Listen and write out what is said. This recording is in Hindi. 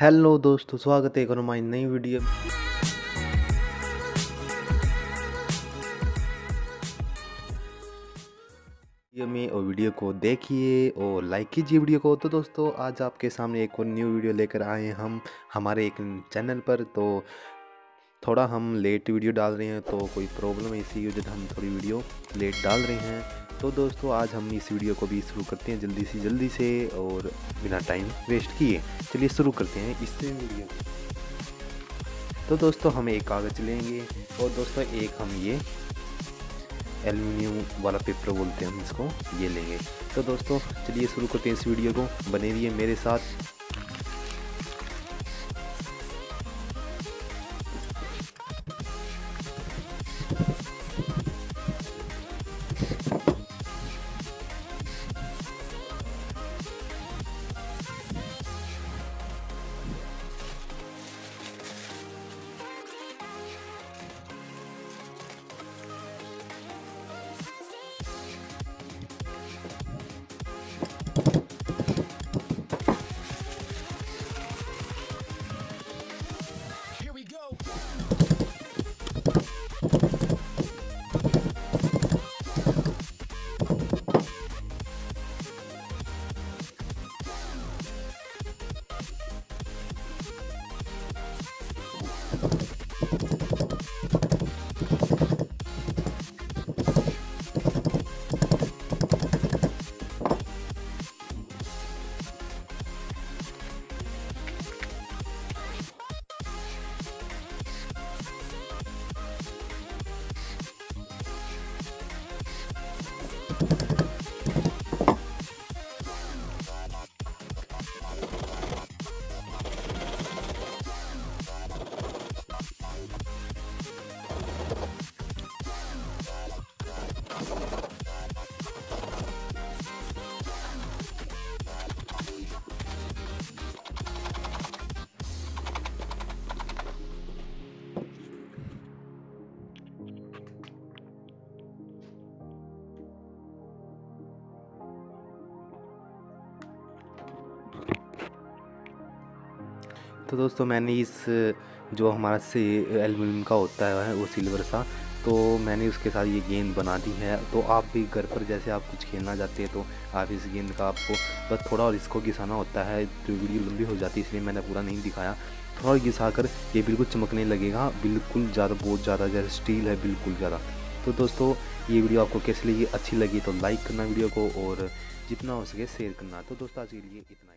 हेलो दोस्तों, स्वागत है एक और हमारी नई वीडियो में। और वीडियो को देखिए और लाइक कीजिए वीडियो को। तो दोस्तों, आज आपके सामने एक और न्यू वीडियो लेकर आए हैं हम, हमारे एक चैनल पर। तो थोड़ा हम लेट वीडियो डाल रहे हैं तो कोई प्रॉब्लम है इसी वजह हम थोड़ी वीडियो लेट डाल रहे हैं। तो दोस्तों, आज हम इस वीडियो को भी शुरू करते हैं जल्दी से जल्दी से और बिना टाइम वेस्ट किए। चलिए शुरू करते हैं इस वीडियो तो दोस्तों, हम एक कागज़ लेंगे और दोस्तों, एक हम ये एल्यूमिनियम वाला पेपर बोलते हैं हम इसको, ये लेंगे। तो दोस्तों, चलिए शुरू करते हैं इस वीडियो को। बने रहिए मेरे साथ। तो दोस्तों मैंने इस, जो हमारा से एल्यूमिनियम का होता है, वो सिल्वर सा तो मैंने उसके साथ ये गेंद बना दी है। तो आप भी घर पर जैसे आप कुछ खेलना चाहते हैं तो आप इस गेंद का आपको बस थोड़ा और इसको घिसाना होता है तो वीडियो लंबी हो जाती है, इसलिए मैंने पूरा नहीं दिखाया। थोड़ा और घिसा कर ये बिल्कुल चमकने लगेगा, बिल्कुल ज़्यादा, बहुत ज़्यादा, जैसे स्टील है, बिल्कुल ज़्यादा। तो दोस्तों, ये वीडियो आपको कैसी लगी, अच्छी लगी तो लाइक करना वीडियो को, और जितना हो सके शेयर करना। तो दोस्तों, आज के लिए इतना